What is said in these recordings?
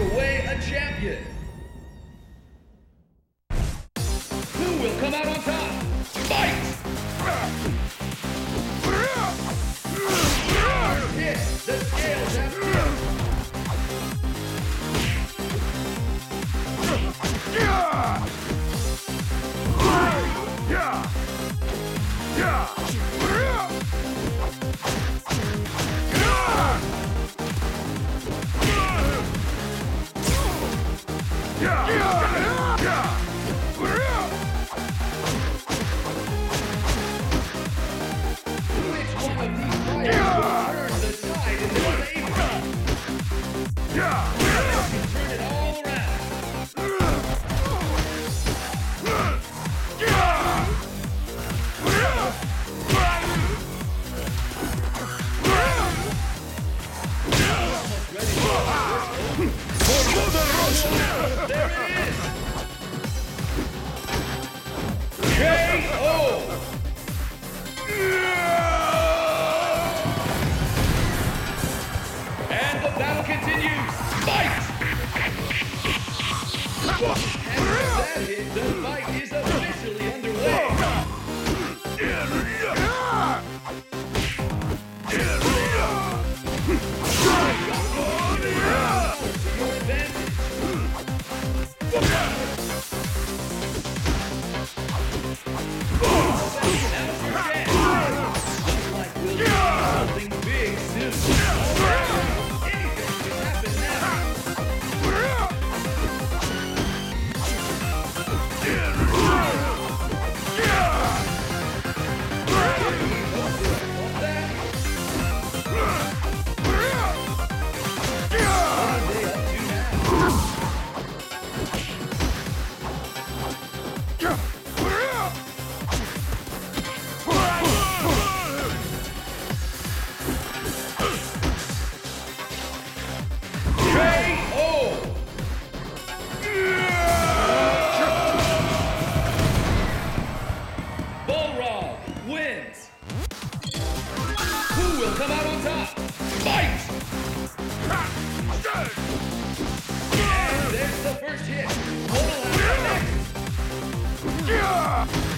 away a champion. Yeah! What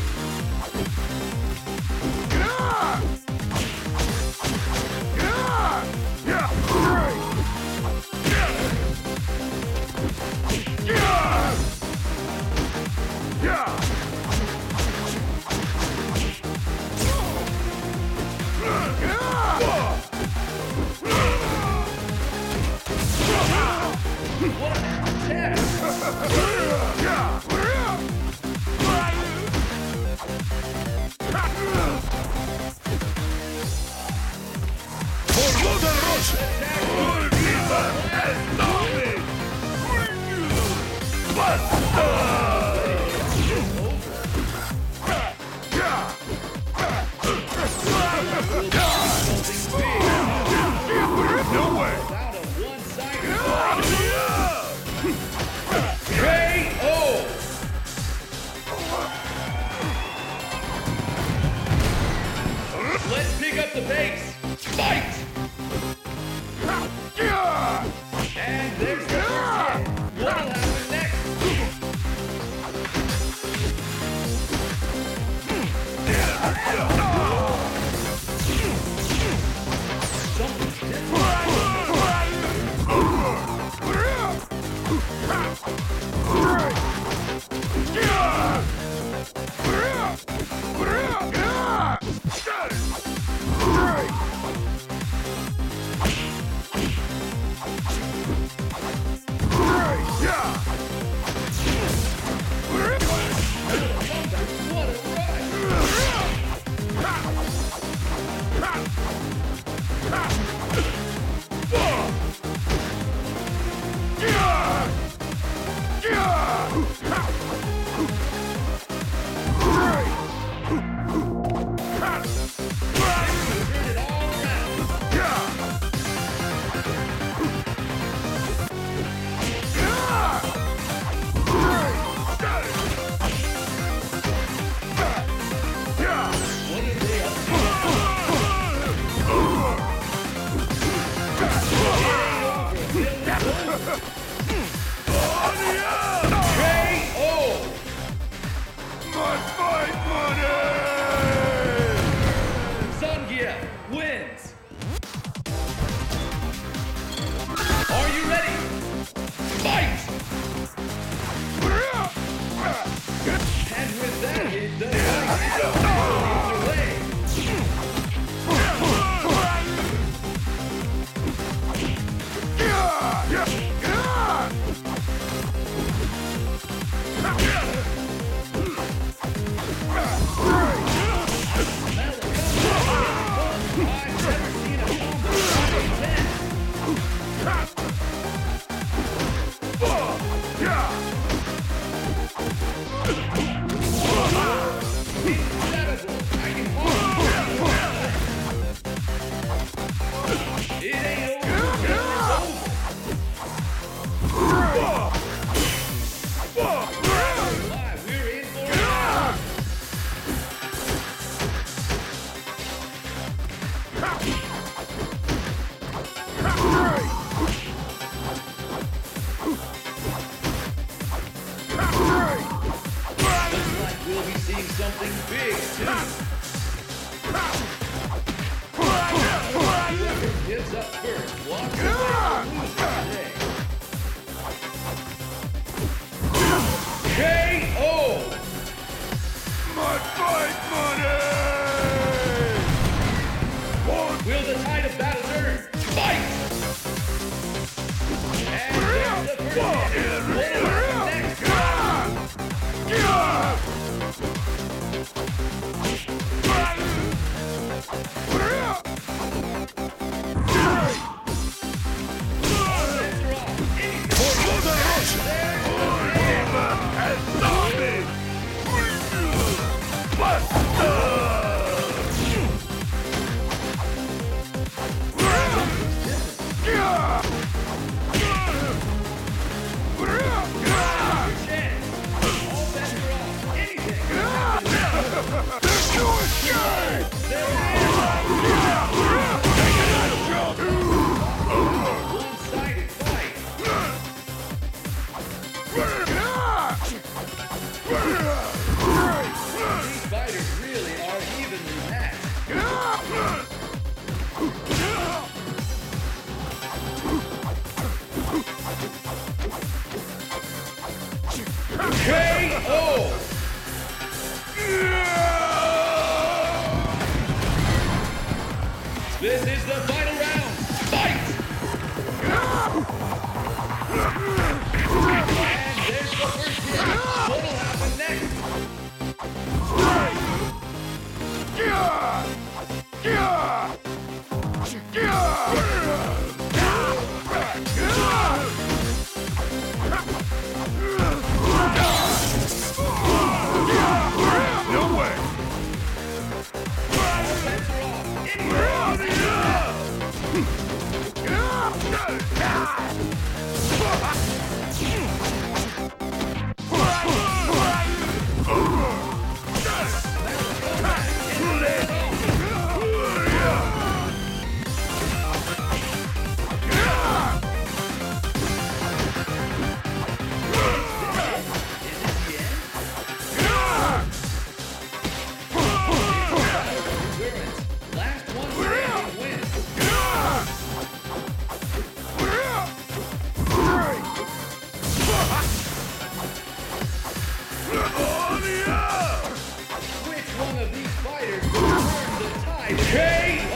Yeah. Will the tide of battle. Fighters turn the tide?